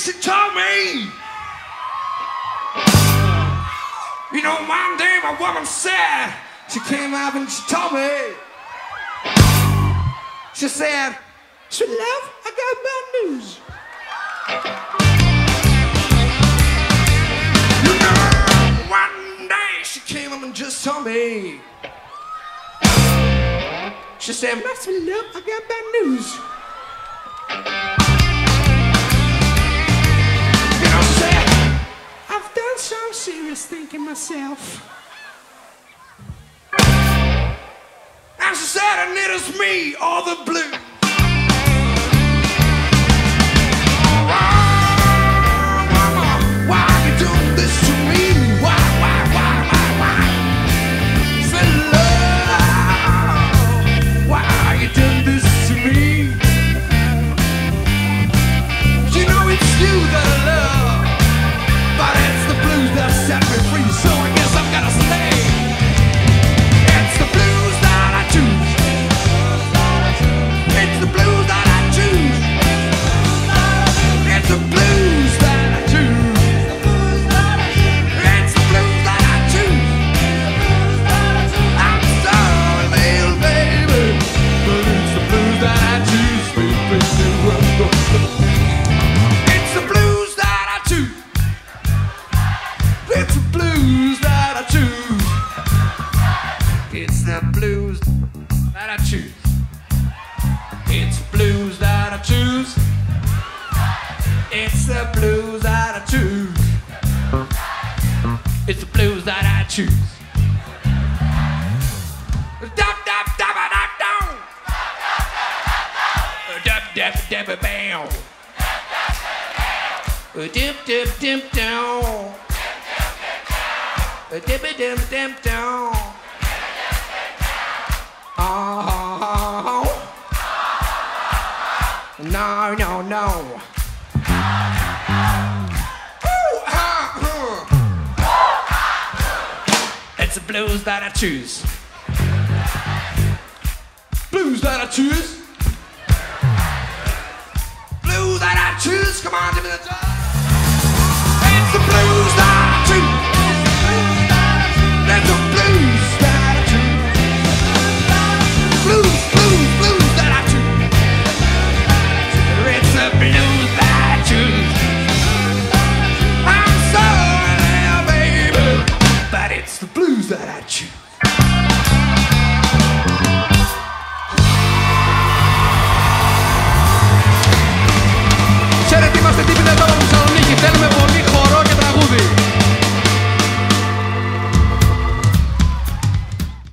she told me. You know, one day my woman said, she came up and she told me. She said, Sweet love, I got bad news. You know, one day she came up and just told me. She said, sweet love, I got bad news. Some serious thinking myself. And she said, and it is me, all the blues. Choose. It's the blues that I choose. It's the blues that I choose. It's the blues that I choose. Dap dap a dap down. Dap dap a bam. Dip dip dip down. Dip a dim dim down. Oh, no, no, no. Ah. It's the blues that I choose. Blues that I choose. Blues that I choose. Come on, give me the time. It's the blues that